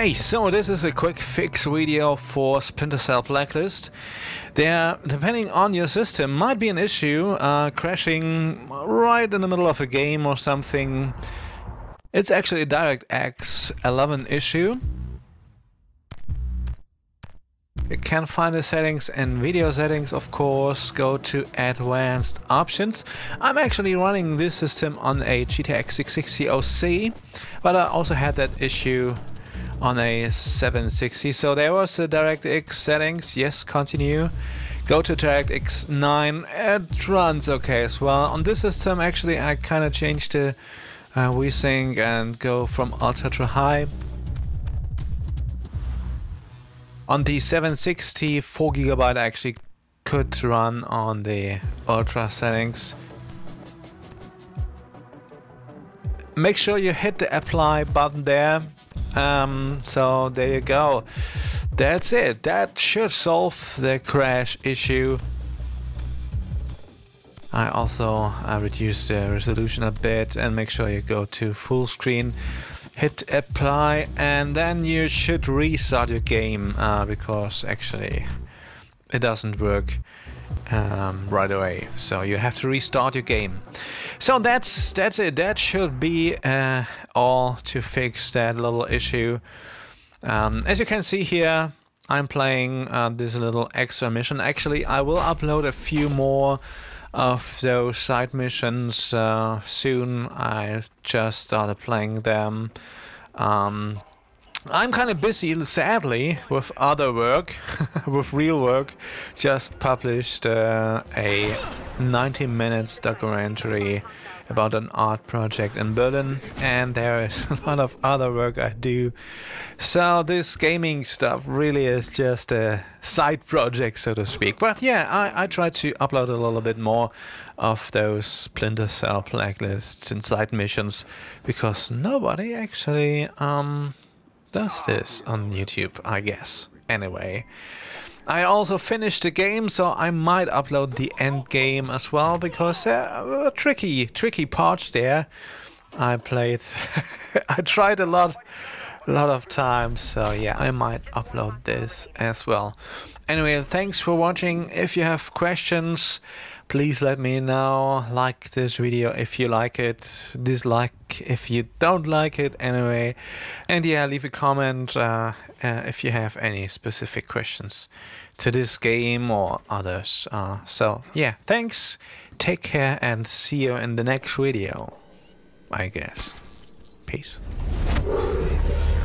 Hey, so this is a quick fix video for Splinter Cell Blacklist. There, depending on your system, might be an issue, uh, crashing right in the middle of a game or something. It's actually a DirectX 11 issue. You can find the settings in video settings, of course, go to advanced options. I'm actually running this system on a GTX 660 OC, but I also had that issue on a 760. So there was the DirectX settings. Yes, continue. Go to DirectX 9. It runs okay as well. On this system, actually, I kind of changed the uh, VSync and go from ultra to high. On the 760, 4 gigabyte actually could run on the ultra settings. Make sure you hit the apply button there um, so there you go. That's it. That should solve the crash issue. I also uh, reduce the resolution a bit and make sure you go to full screen. Hit apply and then you should restart your game uh, because actually it doesn't work um, right away. So you have to restart your game. So that's that's it. That should be uh, all to fix that little issue. Um, as you can see here, I'm playing uh, this little extra mission. Actually, I will upload a few more of those side missions uh, soon. I just started playing them. Um, I'm kind of busy, sadly, with other work, with real work. Just published uh, a 90 minutes documentary about an art project in Berlin, and there is a lot of other work I do. So this gaming stuff really is just a side project, so to speak. But yeah, I, I try to upload a little bit more of those Splinter Cell Blacklists and side missions, because nobody actually um, does this on YouTube, I guess. Anyway. I also finished the game, so I might upload the end game as well, because there uh, tricky, tricky parts there. I played, I tried a lot, a lot of times, so yeah, I might upload this as well. Anyway, thanks for watching. If you have questions, please let me know. Like this video if you like it dislike if you don't like it anyway. And yeah leave a comment uh, uh, if you have any specific questions to this game or others. Uh, so yeah thanks. Take care and see you in the next video I guess. Peace Thank you.